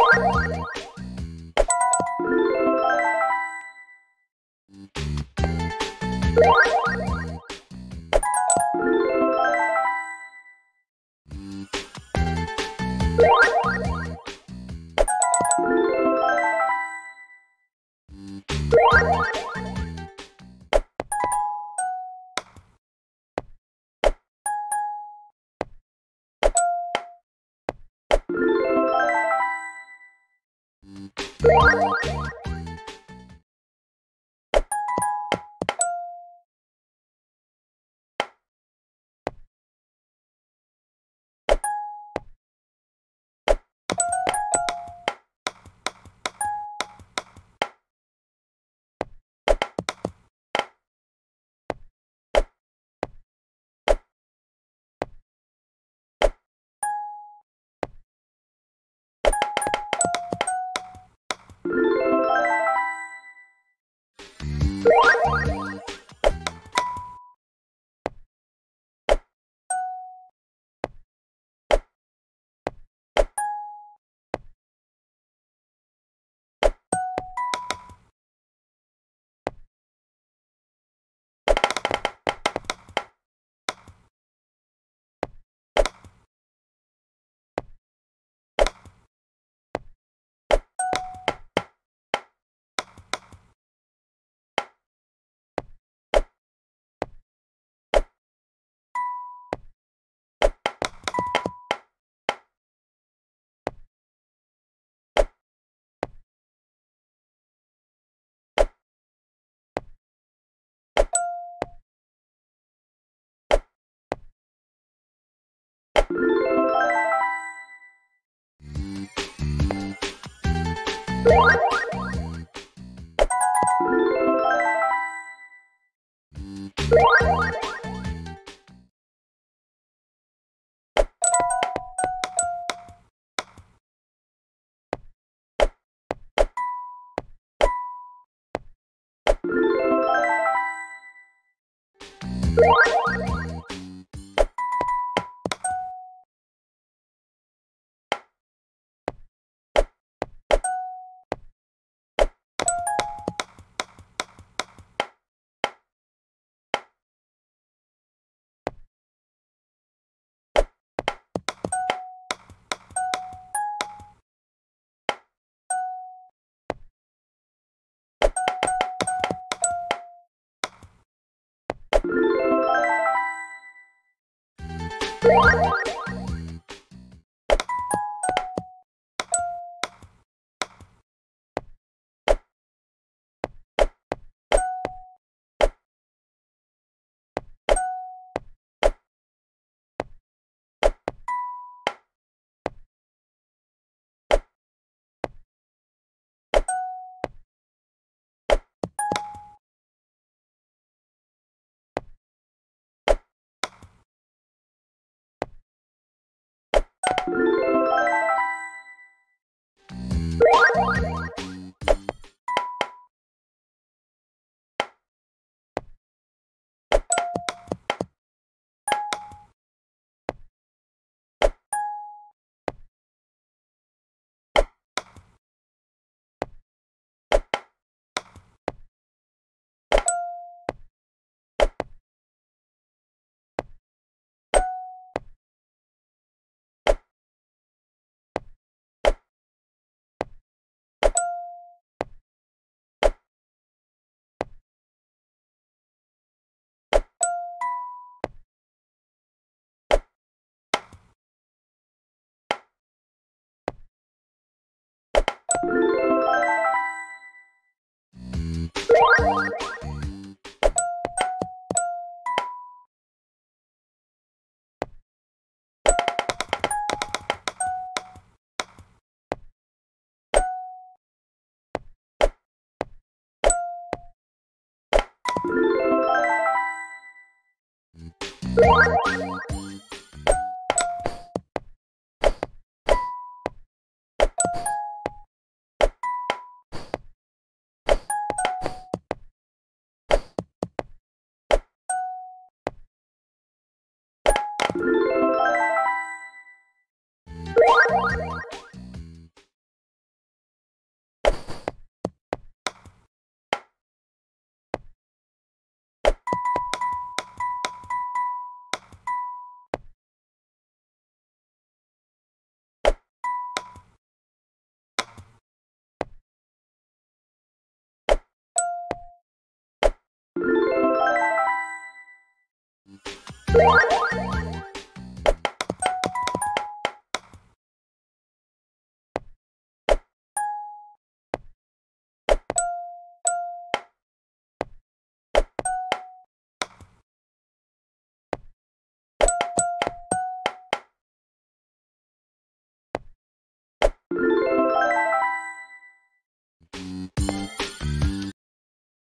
What? you you you you